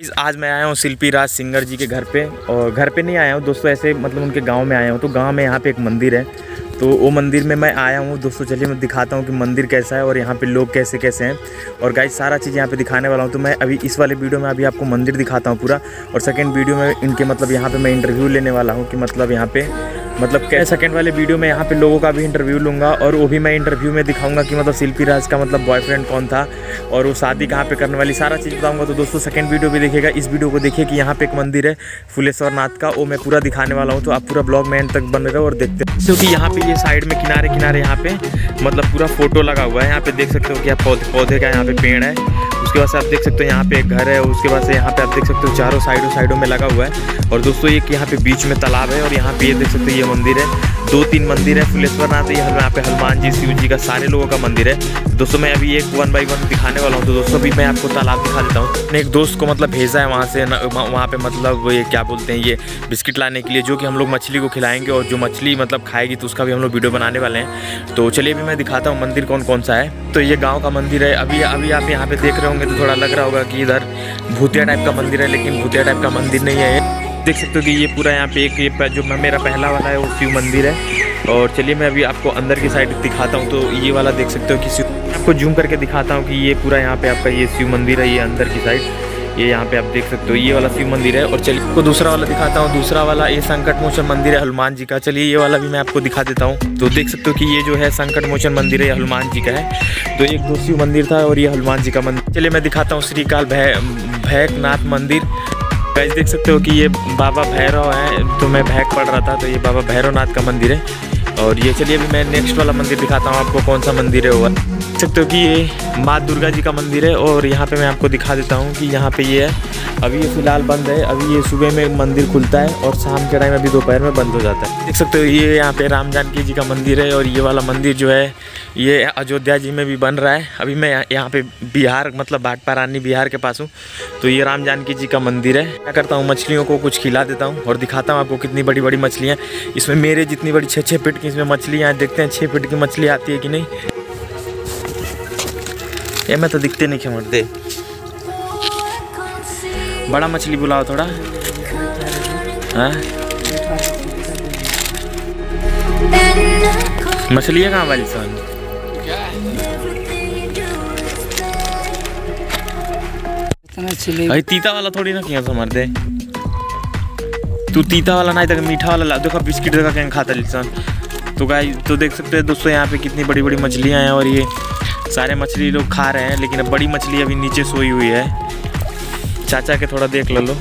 इस- आज मैं आया हूँ शिल्पी राज सिंगर जी के घर पे और घर पे नहीं आया हूँ, दोस्तों ऐसे मतलब उनके गाँव में आया हूँ। तो गाँव में यहाँ पे एक मंदिर है। तो वो मंदिर में मैं आया हूँ, दोस्तों चलिए मैं दिखाता हूँ कि मंदिर कैसा है और यहाँ पे लोग कैसे कैसे हैं। और गाइस सारा चीज़ यहाँ पे दिखाने वाला हूँ। तो मैं अभी इस वाले वीडियो में अभी आपको मंदिर दिखाता हूँ पूरा। और सेकेंड वीडियो में इनके मतलब यहाँ पर मैं इंटरव्यू लेने वाला हूँ कि मतलब यहाँ पे मतलब क्या सेकंड वाले वीडियो में यहाँ पे लोगों का भी इंटरव्यू लूँगा और वो भी मैं इंटरव्यू में दिखाऊँगा कि मतलब शिल्पी राज का मतलब बॉयफ्रेंड कौन था और वो शादी कहाँ पे करने वाली, सारा चीज़ बताऊँगा। तो दोस्तों सेकंड वीडियो भी देखिएगा। इस वीडियो को देखिए कि यहाँ पे एक मंदिर है फुलेश्वर नाथ का। वो मैं पूरा दिखाने वाला हूँ। तो आप पूरा ब्लॉग में एंड तक बन रहे और देखते हैं क्योंकि यहाँ पे ये साइड में किनारे किनारे यहाँ पे मतलब पूरा फ़ोटो लगा हुआ है। यहाँ पे देख सकते हो कि पौधे पौधे का यहाँ पे पेड़ है। उसके बाद से आप देख सकते हो यहाँ पे एक घर है, उसके बाद से यहाँ पे आप देख सकते हो चारों साइडों साइडों में लगा हुआ है। और दोस्तों एक यहाँ पे बीच में तालाब है और यहाँ पे ये देख सकते हो ये मंदिर है। दो तीन मंदिर है फुलेश्वर नाथ ये यहाँ पे हनुमान जी, शिव जी का सारे लोगों का मंदिर है। दोस्तों, मैं अभी एक वन बाई वन दिखाने वाला हूँ। तो दोस्तों, अभी मैं आपको तालाब दिखा देता हूँ। अपने एक दोस्त को मतलब भेजा है वहाँ से वहाँ पे मतलब ये क्या बोलते हैं, ये बिस्किट लाने के लिए, जो कि हम लोग मछली को खिलाएँगे और जो मछली मतलब खाएगी तो उसका भी हम लोग वीडियो बनाने वाले हैं। तो चलिए अभी मैं दिखाता हूँ मंदिर कौन कौन सा है। तो ये गाँव का मंदिर है। अभी अभी आप यहाँ पे देख रहे होंगे तो थोड़ा लग रहा होगा कि इधर भूतिया टाइप का मंदिर है, लेकिन भूतिया टाइप का मंदिर नहीं है देख सकते हो कि ये पूरा यहाँ पे एक ये जो मेरा पहला वाला है, वो शिव मंदिर है। और चलिए मैं अभी आपको अंदर की साइड दिखाता हूँ तो ये वाला देख सकते हो कि आपको जूम करके दिखाता हूँ कि ये पूरा यहाँ पे आपका ये शिव मंदिर है, ये अंदर की साइड। ये यहाँ पे आप देख सकते हो, ये वाला शिव मंदिर है। और चलिए, आपको दूसरा वाला दिखाता हूँ। दूसरा वाला ये संकट मोचन मंदिर है, हनुमान जी का। चलिए, ये वाला भी मैं आपको दिखा देता हूँ। तो देख सकते हो कि ये जो है संकट मोचन मंदिर है हनुमान जी का है। तो एक दो शिव मंदिर था और ये हनुमान जी का मंदिर चलिए, मैं दिखाता हूँ श्रीकाल भै भैकनाथ मंदिर। गाइस, देख सकते हो कि ये बाबा भैरव है तो मैं भैक पढ़ रहा था तो ये बाबा भैरवनाथ का मंदिर है। और ये, चलिए, अभी मैं नेक्स्ट वाला मंदिर दिखाता हूँ, आपको कौन सा मंदिर है वो। देख सकते हो कि ये माँ दुर्गा जी का मंदिर है और यहाँ पे मैं आपको दिखा देता हूँ कि यहाँ पे ये है। अभी ये फ़िलहाल बंद है। अभी ये सुबह में मंदिर खुलता है और शाम के टाइम अभी दोपहर में बंद हो जाता है। देख सकते हो, ये यहाँ पे राम जानकी जी का मंदिर है और ये वाला मंदिर जो है, ये अयोध्या जी में भी बन रहा है। अभी मैं यहाँ- पे बिहार मतलब भाटपा रानी बिहार के पास हूँ। तो ये राम जानकी जी का मंदिर है। क्या करता हूँ, मछलियों को कुछ खिला देता हूँ और दिखाता हूँ आपको कितनी बड़ी बड़ी मछलियाँ इसमें मेरे जितनी बड़ी छः छः फीट की इसमें मछलियाँ देखते हैं छः फीट की मछली आती है कि नहीं। ये मैं तो दिखते नहीं खे दे। बड़ा मछली बुलाओ थोड़ा। हाँ? मछलियाँ कहाँ वाली सन? भाई तीता वाला थोड़ी ना किया समझ दे। तू तीता वाला नहीं तक मीठा वाला ला देखो बिस्किट देखा क्या खाता लिसन तो गाय तो देख सकते हैं दोस्तों यहाँ पे कितनी बड़ी बड़ी मछलियाँ हैं और ये सारे मछली लोग खा रहे हैं, लेकिन अब बड़ी मछली अभी नीचे सोई हुई है। चाचा के थोड़ा देख ले लो।